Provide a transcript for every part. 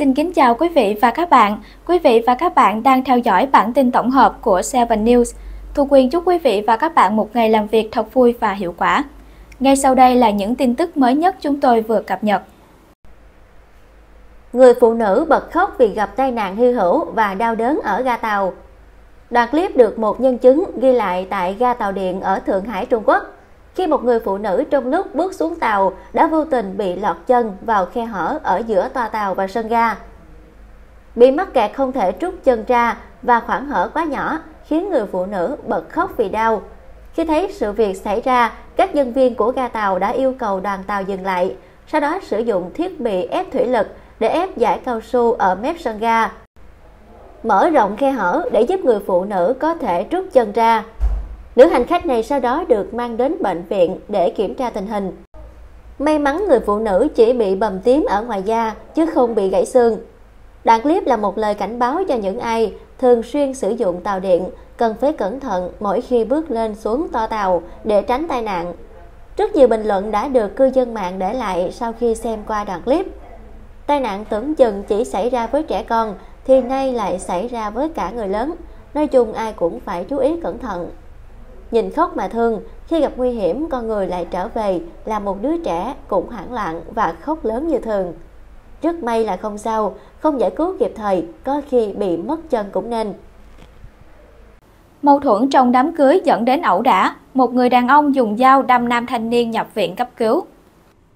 Xin kính chào quý vị và các bạn. Quý vị và các bạn đang theo dõi bản tin tổng hợp của Seven News. Thu Quyền chúc quý vị và các bạn một ngày làm việc thật vui và hiệu quả. Ngay sau đây là những tin tức mới nhất chúng tôi vừa cập nhật. Người phụ nữ bật khóc vì gặp tai nạn hy hữu và đau đớn ở ga tàu. Đoạn clip được một nhân chứng ghi lại tại ga tàu điện ở Thượng Hải, Trung Quốc khi một người phụ nữ trong lúc bước xuống tàu đã vô tình bị lọt chân vào khe hở ở giữa toa tàu và sân ga. Bị mắc kẹt không thể rút chân ra và khoảng hở quá nhỏ khiến người phụ nữ bật khóc vì đau. Khi thấy sự việc xảy ra, các nhân viên của ga tàu đã yêu cầu đoàn tàu dừng lại, sau đó sử dụng thiết bị ép thủy lực để ép giải cao su ở mép sân ga. Mở rộng khe hở để giúp người phụ nữ có thể rút chân ra. Nữ hành khách này sau đó được mang đến bệnh viện để kiểm tra tình hình. May mắn người phụ nữ chỉ bị bầm tím ở ngoài da, chứ không bị gãy xương. Đoạn clip là một lời cảnh báo cho những ai thường xuyên sử dụng tàu điện, cần phải cẩn thận mỗi khi bước lên xuống to tàu để tránh tai nạn. Rất nhiều bình luận đã được cư dân mạng để lại sau khi xem qua đoạn clip. Tai nạn tưởng chừng chỉ xảy ra với trẻ con thì nay lại xảy ra với cả người lớn. Nói chung ai cũng phải chú ý cẩn thận. Nhìn khóc mà thương, khi gặp nguy hiểm con người lại trở về là một đứa trẻ cũng hoảng loạn và khóc lớn như thường. Rất may là không sao, không giải cứu kịp thời, có khi bị mất chân cũng nên. Mâu thuẫn trong đám cưới dẫn đến ẩu đả, một người đàn ông dùng dao đâm nam thanh niên nhập viện cấp cứu.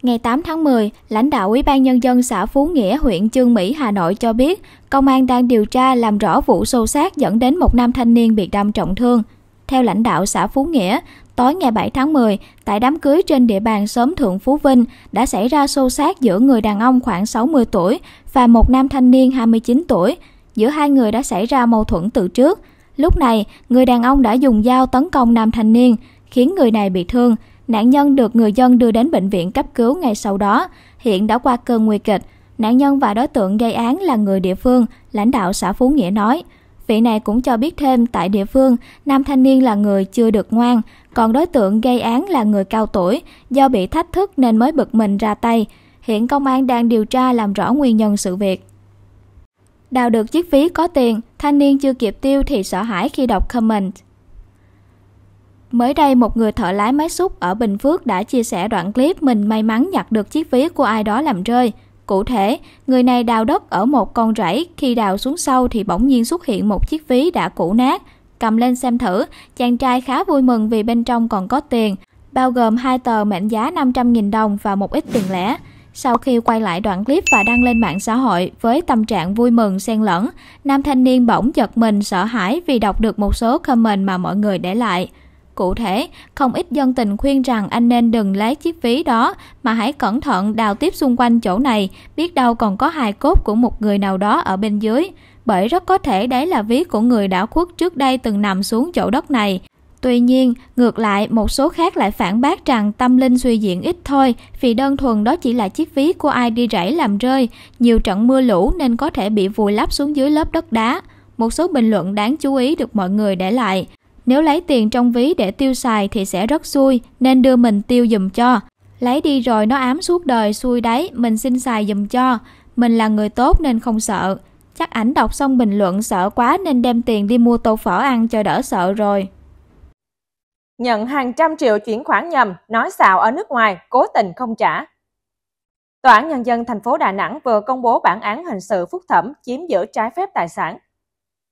Ngày 8 tháng 10, lãnh đạo Ủy ban Nhân dân xã Phú Nghĩa, huyện Trương Mỹ, Hà Nội cho biết, công an đang điều tra làm rõ vụ xô xát dẫn đến một nam thanh niên bị đâm trọng thương. Theo lãnh đạo xã Phú Nghĩa, tối ngày 7 tháng 10, tại đám cưới trên địa bàn xóm Thượng Phú Vinh đã xảy ra xô xát giữa người đàn ông khoảng 60 tuổi và một nam thanh niên 29 tuổi. Giữa hai người đã xảy ra mâu thuẫn từ trước. Lúc này, người đàn ông đã dùng dao tấn công nam thanh niên, khiến người này bị thương. Nạn nhân được người dân đưa đến bệnh viện cấp cứu ngay sau đó, hiện đã qua cơn nguy kịch. Nạn nhân và đối tượng gây án là người địa phương, lãnh đạo xã Phú Nghĩa nói. Vị này cũng cho biết thêm tại địa phương, nam thanh niên là người chưa được ngoan, còn đối tượng gây án là người cao tuổi, do bị thách thức nên mới bực mình ra tay. Hiện công an đang điều tra làm rõ nguyên nhân sự việc. Đào được chiếc ví có tiền, thanh niên chưa kịp tiêu thì sợ hãi khi đọc comment. Mới đây, một người thợ lái máy xúc ở Bình Phước đã chia sẻ đoạn clip mình may mắn nhặt được chiếc ví của ai đó làm rơi. Cụ thể, người này đào đất ở một con rẫy, khi đào xuống sâu thì bỗng nhiên xuất hiện một chiếc ví đã cũ nát. Cầm lên xem thử, chàng trai khá vui mừng vì bên trong còn có tiền, bao gồm hai tờ mệnh giá 500.000 đồng và một ít tiền lẻ. Sau khi quay lại đoạn clip và đăng lên mạng xã hội với tâm trạng vui mừng xen lẫn, nam thanh niên bỗng giật mình sợ hãi vì đọc được một số comment mà mọi người để lại. Cụ thể, không ít dân tình khuyên rằng anh nên đừng lấy chiếc ví đó mà hãy cẩn thận đào tiếp xung quanh chỗ này, biết đâu còn có hài cốt của một người nào đó ở bên dưới. Bởi rất có thể đấy là ví của người đã khuất trước đây từng nằm xuống chỗ đất này. Tuy nhiên, ngược lại, một số khác lại phản bác rằng tâm linh suy diễn ít thôi, vì đơn thuần đó chỉ là chiếc ví của ai đi rẫy làm rơi, nhiều trận mưa lũ nên có thể bị vùi lấp xuống dưới lớp đất đá. Một số bình luận đáng chú ý được mọi người để lại. Nếu lấy tiền trong ví để tiêu xài thì sẽ rất xui, nên đưa mình tiêu dùm cho. Lấy đi rồi nó ám suốt đời xui đấy, mình xin xài dùm cho. Mình là người tốt nên không sợ. Chắc ảnh đọc xong bình luận sợ quá nên đem tiền đi mua tô phở ăn cho đỡ sợ rồi. Nhận hàng trăm triệu chuyển khoản nhầm, nói xạo ở nước ngoài, cố tình không trả. Tòa án Nhân dân thành phố Đà Nẵng vừa công bố bản án hình sự phúc thẩm chiếm giữ trái phép tài sản.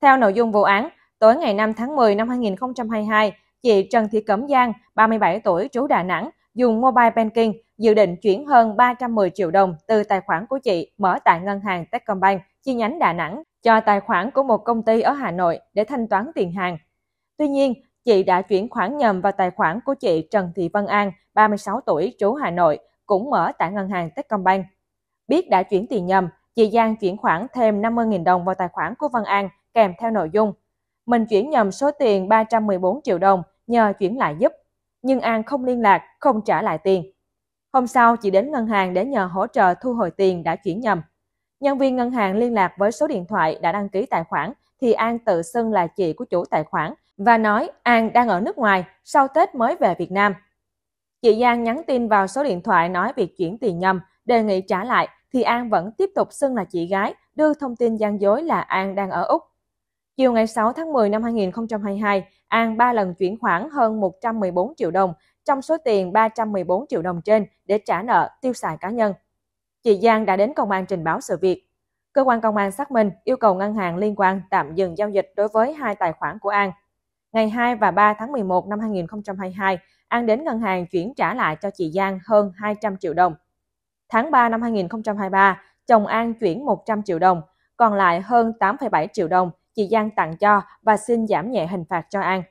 Theo nội dung vụ án, Tối ngày 5 tháng 10 năm 2022, chị Trần Thị Cẩm Giang, 37 tuổi, trú Đà Nẵng, dùng mobile banking dự định chuyển hơn 310 triệu đồng từ tài khoản của chị mở tại ngân hàng Techcombank chi nhánh Đà Nẵng cho tài khoản của một công ty ở Hà Nội để thanh toán tiền hàng. Tuy nhiên, chị đã chuyển khoản nhầm vào tài khoản của chị Trần Thị Vân An, 36 tuổi, trú Hà Nội, cũng mở tại ngân hàng Techcombank. Biết đã chuyển tiền nhầm, chị Giang chuyển khoản thêm 50.000 đồng vào tài khoản của Vân An kèm theo nội dung mình chuyển nhầm số tiền 314 triệu đồng nhờ chuyển lại giúp, nhưng An không liên lạc, không trả lại tiền. Hôm sau, chị đến ngân hàng để nhờ hỗ trợ thu hồi tiền đã chuyển nhầm. Nhân viên ngân hàng liên lạc với số điện thoại đã đăng ký tài khoản thì An tự xưng là chị của chủ tài khoản và nói An đang ở nước ngoài, sau Tết mới về Việt Nam. Chị Giang nhắn tin vào số điện thoại nói việc chuyển tiền nhầm, đề nghị trả lại thì An vẫn tiếp tục xưng là chị gái đưa thông tin gian dối là An đang ở Úc. Chiều ngày 6 tháng 10 năm 2022, An 3 lần chuyển khoản hơn 114 triệu đồng trong số tiền 314 triệu đồng trên để trả nợ, tiêu xài cá nhân. Chị Giang đã đến công an trình báo sự việc. Cơ quan công an xác minh yêu cầu ngân hàng liên quan tạm dừng giao dịch đối với hai tài khoản của An. Ngày 2 và 3 tháng 11 năm 2022, An đến ngân hàng chuyển trả lại cho chị Giang hơn 200 triệu đồng. Tháng 3 năm 2023, chồng An chuyển 100 triệu đồng, còn lại hơn 8,7 triệu đồng chị Giang tặng cho và xin giảm nhẹ hình phạt cho An.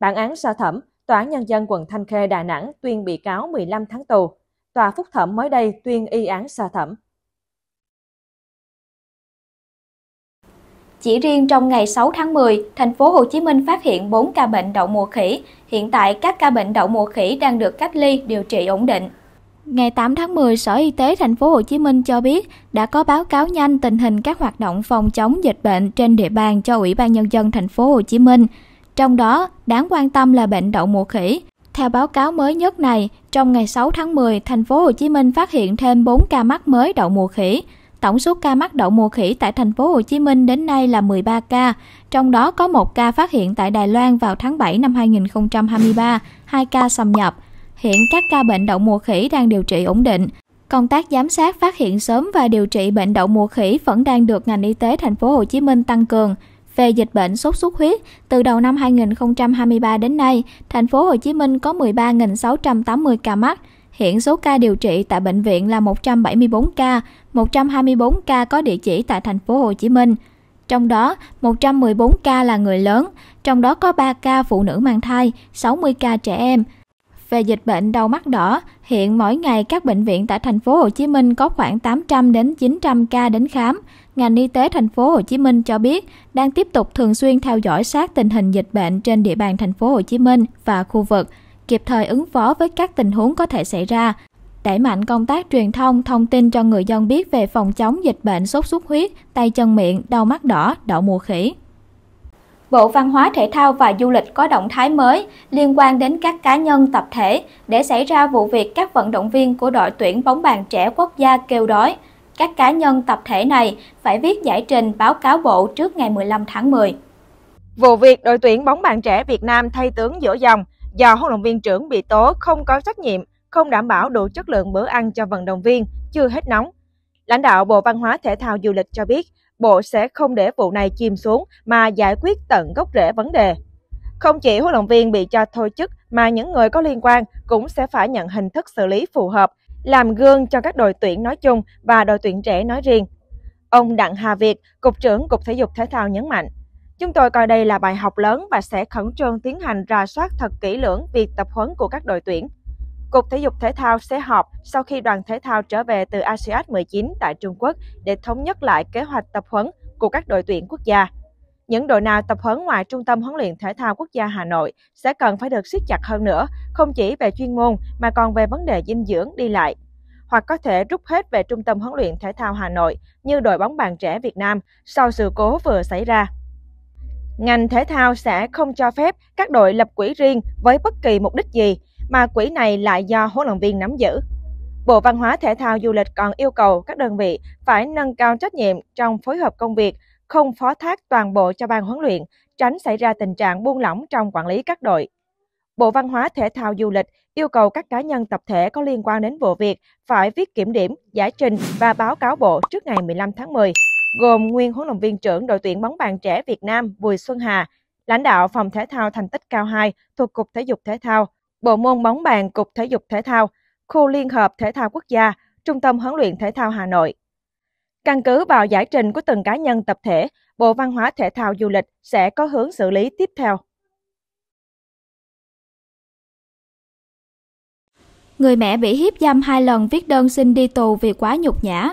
Bản án sơ thẩm, Tòa án Nhân dân quận Thanh Khê, Đà Nẵng tuyên bị cáo 15 tháng tù. Tòa phúc thẩm mới đây tuyên y án sơ thẩm. Chỉ riêng trong ngày 6 tháng 10, thành phố Hồ Chí Minh phát hiện 4 ca bệnh đậu mùa khỉ. Hiện tại các ca bệnh đậu mùa khỉ đang được cách ly, điều trị ổn định. Ngày 8 tháng 10, Sở Y tế thành phố Hồ Chí Minh cho biết đã có báo cáo nhanh tình hình các hoạt động phòng chống dịch bệnh trên địa bàn cho Ủy ban nhân dân thành phố Hồ Chí Minh. Trong đó, đáng quan tâm là bệnh đậu mùa khỉ. Theo báo cáo mới nhất này, trong ngày 6 tháng 10, thành phố Hồ Chí Minh phát hiện thêm 4 ca mắc mới đậu mùa khỉ. Tổng số ca mắc đậu mùa khỉ tại thành phố Hồ Chí Minh đến nay là 13 ca, trong đó có một ca phát hiện tại Đài Loan vào tháng 7 năm 2023, hai ca xâm nhập. Hiện các ca bệnh đậu mùa khỉ đang điều trị ổn định. Công tác giám sát phát hiện sớm và điều trị bệnh đậu mùa khỉ vẫn đang được ngành y tế thành phố Hồ Chí Minh tăng cường. Về dịch bệnh sốt xuất huyết, từ đầu năm 2023 đến nay, thành phố Hồ Chí Minh có 13.680 ca mắc. Hiện số ca điều trị tại bệnh viện là 174 ca, 124 ca có địa chỉ tại thành phố Hồ Chí Minh. Trong đó, 114 ca là người lớn, trong đó có 3 ca phụ nữ mang thai, 60 ca trẻ em. Về dịch bệnh đau mắt đỏ, hiện mỗi ngày các bệnh viện tại thành phố Hồ Chí Minh có khoảng 800 đến 900 ca đến khám. Ngành y tế thành phố Hồ Chí Minh cho biết đang tiếp tục thường xuyên theo dõi sát tình hình dịch bệnh trên địa bàn thành phố Hồ Chí Minh và khu vực, kịp thời ứng phó với các tình huống có thể xảy ra, đẩy mạnh công tác truyền thông, thông tin cho người dân biết về phòng chống dịch bệnh sốt xuất huyết, tay chân miệng, đau mắt đỏ, đậu mùa khỉ. Bộ Văn hóa Thể thao và Du lịch có động thái mới liên quan đến các cá nhân tập thể để xảy ra vụ việc các vận động viên của đội tuyển bóng bàn trẻ quốc gia kêu đói. Các cá nhân tập thể này phải viết giải trình báo cáo bộ trước ngày 15 tháng 10. Vụ việc đội tuyển bóng bàn trẻ Việt Nam thay tướng giữa dòng do huấn luyện viên trưởng bị tố không có trách nhiệm, không đảm bảo đủ chất lượng bữa ăn cho vận động viên, chưa hết nóng. Lãnh đạo Bộ Văn hóa Thể thao Du lịch cho biết, Bộ sẽ không để vụ này chìm xuống mà giải quyết tận gốc rễ vấn đề. Không chỉ huấn luyện viên bị cho thôi chức mà những người có liên quan cũng sẽ phải nhận hình thức xử lý phù hợp, làm gương cho các đội tuyển nói chung và đội tuyển trẻ nói riêng. Ông Đặng Hà Việt, Cục trưởng Cục Thể dục Thể thao nhấn mạnh, Chúng tôi coi đây là bài học lớn và sẽ khẩn trương tiến hành rà soát thật kỹ lưỡng việc tập huấn của các đội tuyển. Cục Thể dục Thể thao sẽ họp sau khi đoàn thể thao trở về từ ASEAN 19 tại Trung Quốc để thống nhất lại kế hoạch tập huấn của các đội tuyển quốc gia. Những đội nào tập huấn ngoài Trung tâm huấn luyện thể thao quốc gia Hà Nội sẽ cần phải được siết chặt hơn nữa, không chỉ về chuyên môn mà còn về vấn đề dinh dưỡng đi lại. Hoặc có thể rút hết về Trung tâm huấn luyện thể thao Hà Nội như đội bóng bàn trẻ Việt Nam sau sự cố vừa xảy ra. Ngành thể thao sẽ không cho phép các đội lập quỹ riêng với bất kỳ mục đích gì, mà quỹ này lại do huấn luyện viên nắm giữ. Bộ Văn hóa Thể thao Du lịch còn yêu cầu các đơn vị phải nâng cao trách nhiệm trong phối hợp công việc, không phó thác toàn bộ cho ban huấn luyện, tránh xảy ra tình trạng buông lỏng trong quản lý các đội. Bộ Văn hóa Thể thao Du lịch yêu cầu các cá nhân tập thể có liên quan đến vụ việc phải viết kiểm điểm, giải trình và báo cáo bộ trước ngày 15 tháng 10, gồm nguyên huấn luyện viên trưởng đội tuyển bóng bàn trẻ Việt Nam Bùi Xuân Hà, lãnh đạo phòng thể thao thành tích cao 2 thuộc Cục Thể dục Thể thao, Bộ môn bóng bàn Cục Thể dục Thể thao, Khu Liên hợp Thể thao Quốc gia, Trung tâm huấn luyện thể thao Hà Nội. Căn cứ vào giải trình của từng cá nhân tập thể, Bộ Văn hóa Thể thao Du lịch sẽ có hướng xử lý tiếp theo. Người mẹ bị hiếp dâm hai lần viết đơn xin đi tù vì quá nhục nhã.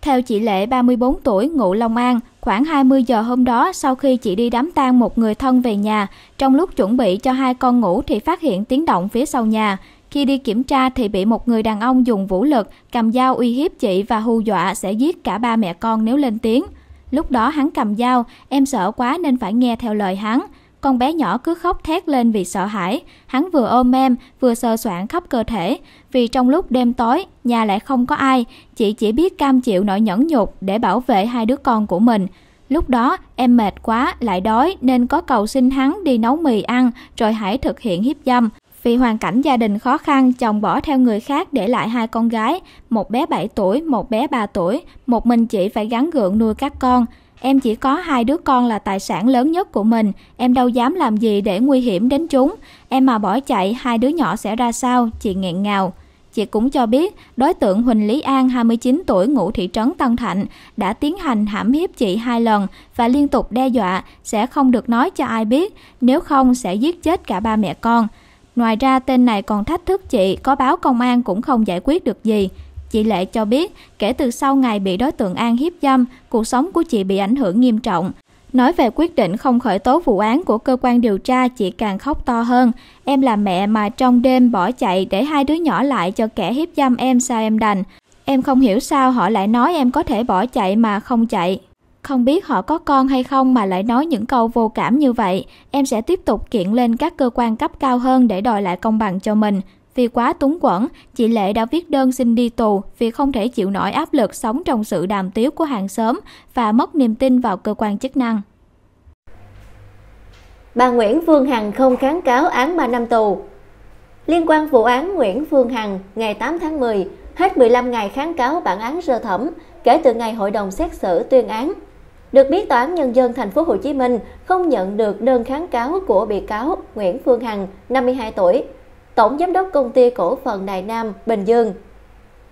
Theo chị Lệ 34 tuổi ngụ Long An, khoảng 20 giờ hôm đó sau khi chị đi đám tang một người thân về nhà, trong lúc chuẩn bị cho hai con ngủ thì phát hiện tiếng động phía sau nhà. Khi đi kiểm tra thì bị một người đàn ông dùng vũ lực, cầm dao uy hiếp chị và hù dọa sẽ giết cả ba mẹ con nếu lên tiếng. Lúc đó hắn cầm dao, em sợ quá nên phải nghe theo lời hắn con bé nhỏ cứ khóc thét lên vì sợ hãi. Hắn vừa ôm em, vừa sờ soạn khắp cơ thể. Vì trong lúc đêm tối, nhà lại không có ai, chị chỉ biết cam chịu nỗi nhẫn nhục để bảo vệ hai đứa con của mình. Lúc đó em mệt quá, lại đói nên có cầu xin hắn đi nấu mì ăn rồi hãy thực hiện hiếp dâm. Vì hoàn cảnh gia đình khó khăn, chồng bỏ theo người khác để lại hai con gái, một bé 7 tuổi, một bé 3 tuổi, một mình chị phải gắn gượng nuôi các con. Em chỉ có hai đứa con là tài sản lớn nhất của mình, em đâu dám làm gì để nguy hiểm đến chúng. Em mà bỏ chạy, hai đứa nhỏ sẽ ra sao? Chị nghẹn ngào. Chị cũng cho biết đối tượng Huỳnh Lý An 29 tuổi ngụ thị trấn Tân Thạnh đã tiến hành hãm hiếp chị hai lần và liên tục đe dọa sẽ không được nói cho ai biết, nếu không sẽ giết chết cả ba mẹ con. Ngoài ra tên này còn thách thức chị có báo công an cũng không giải quyết được gì. Chị Lệ cho biết, kể từ sau ngày bị đối tượng An hiếp dâm, cuộc sống của chị bị ảnh hưởng nghiêm trọng. Nói về quyết định không khởi tố vụ án của cơ quan điều tra, chị càng khóc to hơn. Em là mẹ mà trong đêm bỏ chạy để hai đứa nhỏ lại cho kẻ hiếp dâm em sao em đành. Em không hiểu sao họ lại nói em có thể bỏ chạy mà không chạy. Không biết họ có con hay không mà lại nói những câu vô cảm như vậy. Em sẽ tiếp tục kiện lên các cơ quan cấp cao hơn để đòi lại công bằng cho mình. Vì quá túng quẫn, chị Lệ đã viết đơn xin đi tù vì không thể chịu nổi áp lực sống trong sự đàm tiếu của hàng xóm và mất niềm tin vào cơ quan chức năng. Bà Nguyễn Phương Hằng không kháng cáo án 3 năm tù. Liên quan vụ án Nguyễn Phương Hằng ngày 8 tháng 10, hết 15 ngày kháng cáo bản án sơ thẩm kể từ ngày hội đồng xét xử tuyên án. Được biết tòa án nhân dân thành phố Hồ Chí Minh không nhận được đơn kháng cáo của bị cáo Nguyễn Phương Hằng, 52 tuổi, Tổng giám đốc công ty cổ phần Đài Nam, Bình Dương.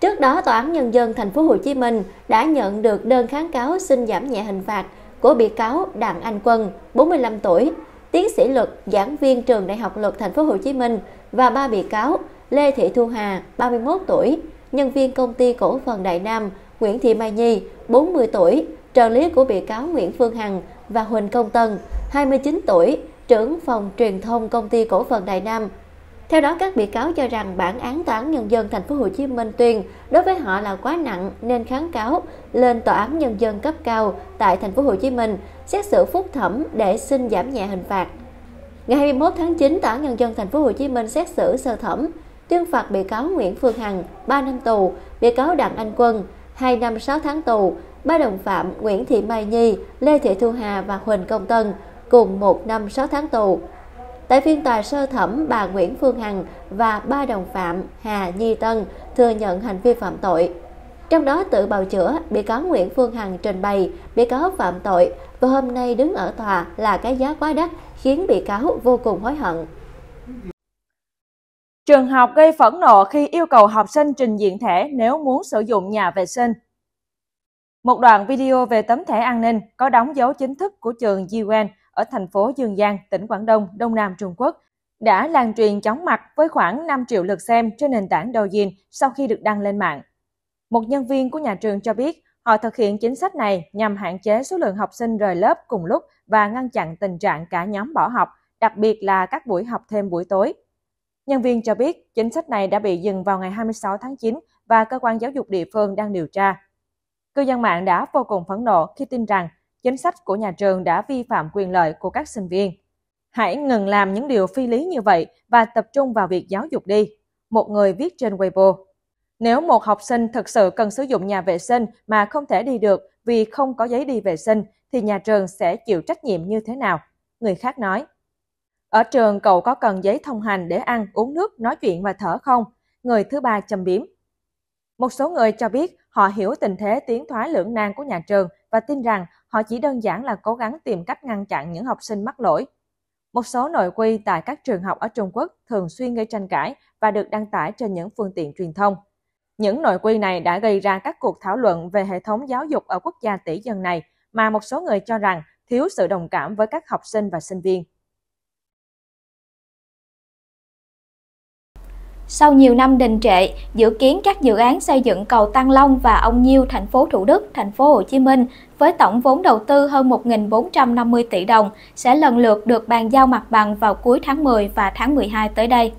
Trước đó, Tòa án Nhân dân Thành phố Hồ Chí Minh đã nhận được đơn kháng cáo xin giảm nhẹ hình phạt của bị cáo Đặng Anh Quân, 45 tuổi, tiến sĩ luật, giảng viên trường Đại học Luật Thành phố Hồ Chí Minh và ba bị cáo Lê Thị Thu Hà, 31 tuổi, nhân viên công ty cổ phần Đại Nam, Nguyễn Thị Mai Nhi, 40 tuổi, trợ lý của bị cáo Nguyễn Phương Hằng và Huỳnh Công Tân, 29 tuổi, trưởng phòng truyền thông công ty cổ phần Đại Nam, theo đó, các bị cáo cho rằng bản án tòa án nhân dân thành phố Hồ Chí Minh tuyên đối với họ là quá nặng nên kháng cáo lên tòa án nhân dân cấp cao tại thành phố Hồ Chí Minh xét xử phúc thẩm để xin giảm nhẹ hình phạt. Ngày 21 tháng 9, tòa án nhân dân thành phố Hồ Chí Minh xét xử sơ thẩm tuyên phạt bị cáo Nguyễn Phương Hằng 3 năm tù, bị cáo Đặng Anh Quân 2 năm 6 tháng tù, ba đồng phạm Nguyễn Thị Mai Nhi, Lê Thị Thu Hà và Huỳnh Công Tân cùng 1 năm 6 tháng tù. Tại phiên tòa sơ thẩm, bà Nguyễn Phương Hằng và ba đồng phạm Hà Nhi Tân thừa nhận hành vi phạm tội. Trong đó tự bào chữa, bị cáo Nguyễn Phương Hằng trình bày bị cáo phạm tội và hôm nay đứng ở tòa là cái giá quá đắt khiến bị cáo vô cùng hối hận. Trường học gây phẫn nộ khi yêu cầu học sinh trình diện thẻ nếu muốn sử dụng nhà vệ sinh. Một đoạn video về tấm thẻ an ninh có đóng dấu chính thức của trường UN ở thành phố Dương Giang, tỉnh Quảng Đông, Đông Nam Trung Quốc đã lan truyền chóng mặt với khoảng 5 triệu lượt xem trên nền tảng Douyin sau khi được đăng lên mạng. Một nhân viên của nhà trường cho biết họ thực hiện chính sách này nhằm hạn chế số lượng học sinh rời lớp cùng lúc và ngăn chặn tình trạng cả nhóm bỏ học, đặc biệt là các buổi học thêm buổi tối. Nhân viên cho biết chính sách này đã bị dừng vào ngày 26 tháng 9 và cơ quan giáo dục địa phương đang điều tra. Cư dân mạng đã vô cùng phẫn nộ khi tin rằng chính sách của nhà trường đã vi phạm quyền lợi của các sinh viên. Hãy ngừng làm những điều phi lý như vậy và tập trung vào việc giáo dục đi, một người viết trên Weibo. Nếu một học sinh thực sự cần sử dụng nhà vệ sinh mà không thể đi được vì không có giấy đi vệ sinh thì nhà trường sẽ chịu trách nhiệm như thế nào? Người khác nói. Ở trường cậu có cần giấy thông hành để ăn, uống nước, nói chuyện và thở không? Người thứ ba châm biếm. Một số người cho biết họ hiểu tình thế tiến thoái lưỡng nan của nhà trường và tin rằng họ chỉ đơn giản là cố gắng tìm cách ngăn chặn những học sinh mắc lỗi. Một số nội quy tại các trường học ở Trung Quốc thường xuyên gây tranh cãi và được đăng tải trên những phương tiện truyền thông. Những nội quy này đã gây ra các cuộc thảo luận về hệ thống giáo dục ở quốc gia tỷ dân này mà một số người cho rằng thiếu sự đồng cảm với các học sinh và sinh viên. Sau nhiều năm đình trệ, dự kiến các dự án xây dựng cầu Tăng Long và Ông Nhiêu, thành phố Thủ Đức, thành phố Hồ Chí Minh với tổng vốn đầu tư hơn 1.450 tỷ đồng sẽ lần lượt được bàn giao mặt bằng vào cuối tháng 10 và tháng 12 tới đây.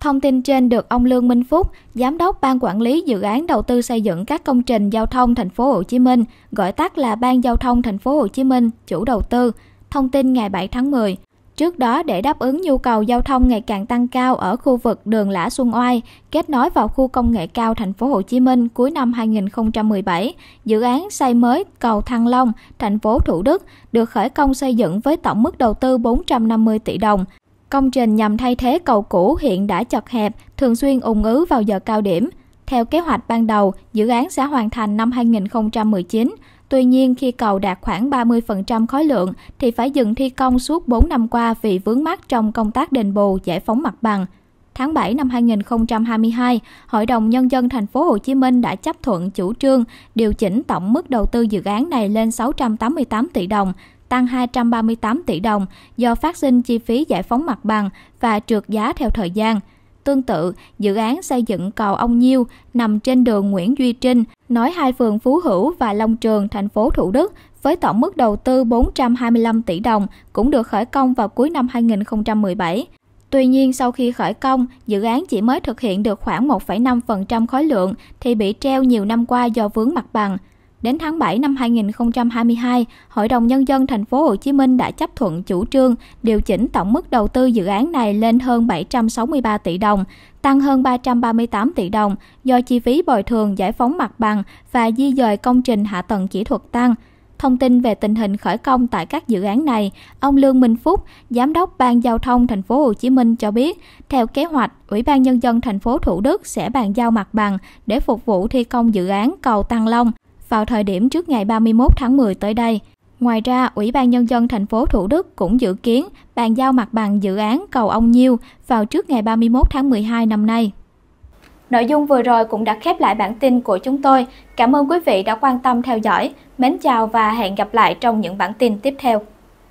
Thông tin trên được ông Lương Minh Phúc, giám đốc ban quản lý dự án đầu tư xây dựng các công trình giao thông thành phố Hồ Chí Minh, gọi tắt là Ban Giao thông thành phố Hồ Chí Minh, chủ đầu tư, thông tin ngày 7 tháng 10 Trước đó, để đáp ứng nhu cầu giao thông ngày càng tăng cao ở khu vực đường Lã Xuân Oai, kết nối vào khu công nghệ cao thành phố Hồ Chí Minh cuối năm 2017, dự án xây mới cầu Thăng Long, thành phố Thủ Đức được khởi công xây dựng với tổng mức đầu tư 450 tỷ đồng. Công trình nhằm thay thế cầu cũ hiện đã chật hẹp, thường xuyên ùn ứ vào giờ cao điểm. Theo kế hoạch ban đầu, dự án sẽ hoàn thành năm 2019. Tuy nhiên, khi cầu đạt khoảng 30% khối lượng thì phải dừng thi công suốt 4 năm qua vì vướng mắc trong công tác đền bù giải phóng mặt bằng. Tháng 7 năm 2022, Hội đồng nhân dân thành phố Hồ Chí Minh đã chấp thuận chủ trương điều chỉnh tổng mức đầu tư dự án này lên 688 tỷ đồng, tăng 238 tỷ đồng do phát sinh chi phí giải phóng mặt bằng và trượt giá theo thời gian. Tương tự, dự án xây dựng cầu Ông Nhiêu nằm trên đường Nguyễn Duy Trinh, nối hai phường Phú Hữu và Long Trường, thành phố Thủ Đức, với tổng mức đầu tư 425 tỷ đồng cũng được khởi công vào cuối năm 2017. Tuy nhiên, sau khi khởi công, dự án chỉ mới thực hiện được khoảng 1,5% khối lượng thì bị treo nhiều năm qua do vướng mặt bằng. Đến tháng 7 năm 2022, Hội đồng nhân dân thành phố Hồ Chí Minh đã chấp thuận chủ trương điều chỉnh tổng mức đầu tư dự án này lên hơn 763 tỷ đồng, tăng hơn 338 tỷ đồng do chi phí bồi thường giải phóng mặt bằng và di dời công trình hạ tầng kỹ thuật tăng. Thông tin về tình hình khởi công tại các dự án này, ông Lương Minh Phúc, giám đốc Ban Giao thông thành phố Hồ Chí Minh cho biết, theo kế hoạch, Ủy ban nhân dân thành phố Thủ Đức sẽ bàn giao mặt bằng để phục vụ thi công dự án cầu Tăng Long vào thời điểm trước ngày 31 tháng 10 tới đây. Ngoài ra, Ủy ban Nhân dân thành phố Thủ Đức cũng dự kiến bàn giao mặt bằng dự án cầu Ông Nhiêu vào trước ngày 31 tháng 12 năm nay. Nội dung vừa rồi cũng đã khép lại bản tin của chúng tôi. Cảm ơn quý vị đã quan tâm theo dõi. Mến chào và hẹn gặp lại trong những bản tin tiếp theo.